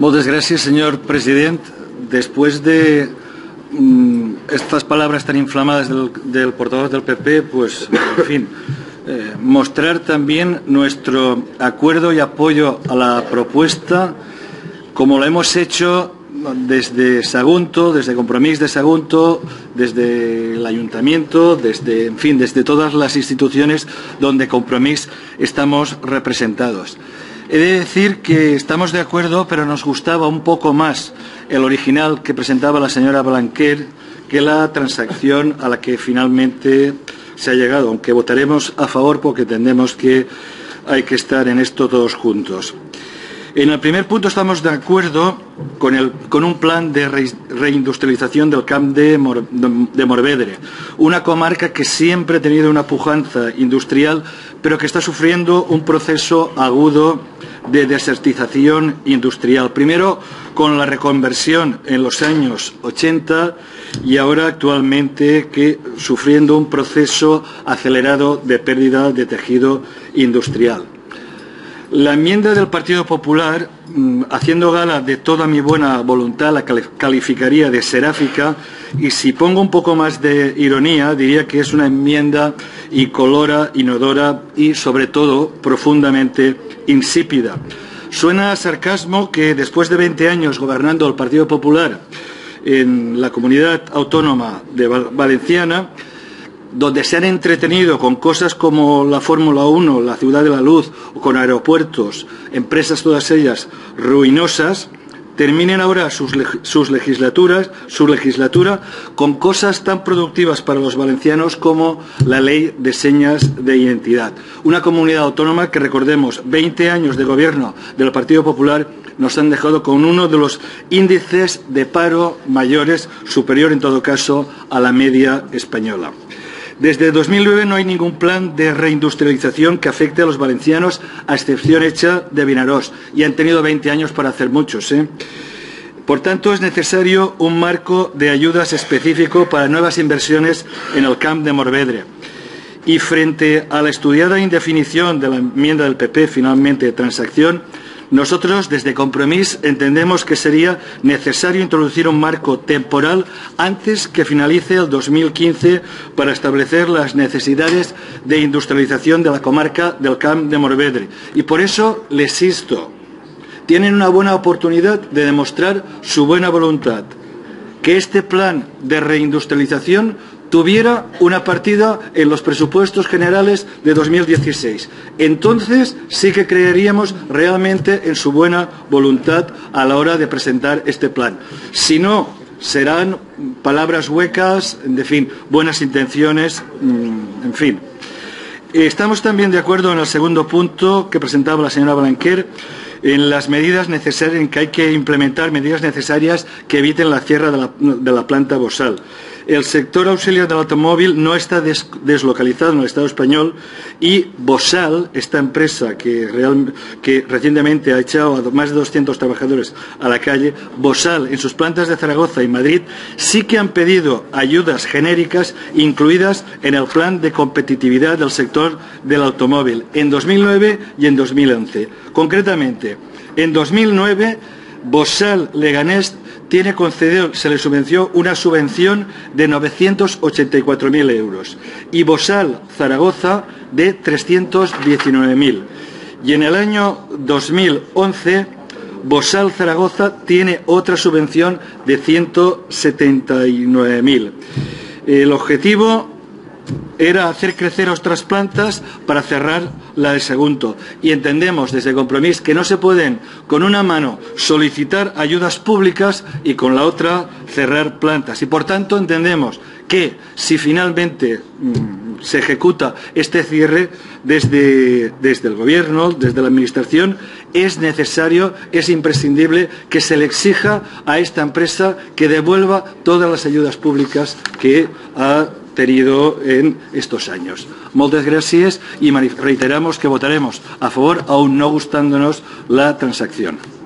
Muchas gracias, señor presidente. Después de mm, estas palabras tan inflamadas del, portavoz del PP, pues, en fin, eh, mostrar también nuestro acuerdo y apoyo a la propuesta, como lo hemos hecho desde Sagunto, desde Compromís de Sagunto, desde el Ayuntamiento, desde, en fin, desde todas las instituciones donde Compromís estamos representados. He de decir que estamos de acuerdo, pero nos gustaba un poco más el original que presentaba la señora Blanquer que la transacción a la que finalmente se ha llegado, aunque votaremos a favor porque entendemos que hay que estar en esto todos juntos. En el primer punto estamos de acuerdo con, un plan de reindustrialización del Camp de, Morvedre, una comarca que siempre ha tenido una pujanza industrial, pero que está sufriendo un proceso agudo de desertización industrial. Primero con la reconversión en los años 80 y ahora actualmente que sufriendo un proceso acelerado de pérdida de tejido industrial. La enmienda del Partido Popular, mm, haciendo gala de toda mi buena voluntad, la calificaría de seráfica y si pongo un poco más de ironía, diría que es una enmienda incolora, inodora y, sobre todo, profundamente insípida. Suena a sarcasmo que después de 20 años gobernando el Partido Popular en la comunidad autónoma de Valenciana, donde se han entretenido con cosas como la Fórmula 1, la Ciudad de la Luz, o con aeropuertos, empresas todas ellas ruinosas, terminen ahora sus, legislaturas, su legislatura con cosas tan productivas para los valencianos como la ley de señas de identidad. Una comunidad autónoma que, recordemos, 20 años de gobierno del Partido Popular nos han dejado con uno de los índices de paro mayores, superior en todo caso a la media española. Desde 2009 no hay ningún plan de reindustrialización que afecte a los valencianos, a excepción hecha de Vinarós, y han tenido 20 años para hacer muchos. ¿eh? Por tanto, es necesario un marco de ayudas específico para nuevas inversiones en el Camp de Morvedre. Y frente a la estudiada indefinición de la enmienda del PP, finalmente de transacción, nosotros, desde Compromís, entendemos que sería necesario introducir un marco temporal antes que finalice el 2015 para establecer las necesidades de industrialización de la comarca del Camp de Morvedre. Y por eso les insto, tienen una buena oportunidad de demostrar su buena voluntad, que este plan de reindustrialización tuviera una partida en los presupuestos generales de 2016. Entonces sí que creeríamos realmente en su buena voluntad a la hora de presentar este plan. Si no, serán palabras huecas, en fin, buenas intenciones, mm, en fin. Estamos también de acuerdo en el segundo punto que presentaba la señora Blanquer en las medidas necesarias, en que hay que implementar medidas necesarias que eviten la cierre de la, de la planta Bosal. El sector auxiliar del automóvil no está deslocalizado en el Estado español y Bosal, esta empresa que, que recientemente ha echado a más de 200 trabajadores a la calle, Bosal en sus plantas de Zaragoza y Madrid sí que han pedido ayudas genéricas incluidas en el plan de competitividad del sector del automóvil en 2009 y en 2011. Concretamente, en 2009 Bosal Leganés tiene concedido, se le subvenció una subvención de 984.000 euros y Bosal Zaragoza de 319.000. Y en el año 2011 Bosal Zaragoza tiene otra subvención de 179.000. El objetivo era hacer crecer otras plantas para cerrar la de Segundo. Y entendemos desde Compromís que no se pueden, con una mano, solicitar ayudas públicas y con la otra cerrar plantas. Y por tanto entendemos que si finalmente mm, se ejecuta este cierre desde, desde el Gobierno, desde la Administración, es necesario, es imprescindible que se le exija a esta empresa que devuelva todas las ayudas públicas que ha tenido en estos años. Muchas gracias y reiteramos que votaremos a favor, aún no gustándonos la transacción.